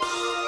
Bye.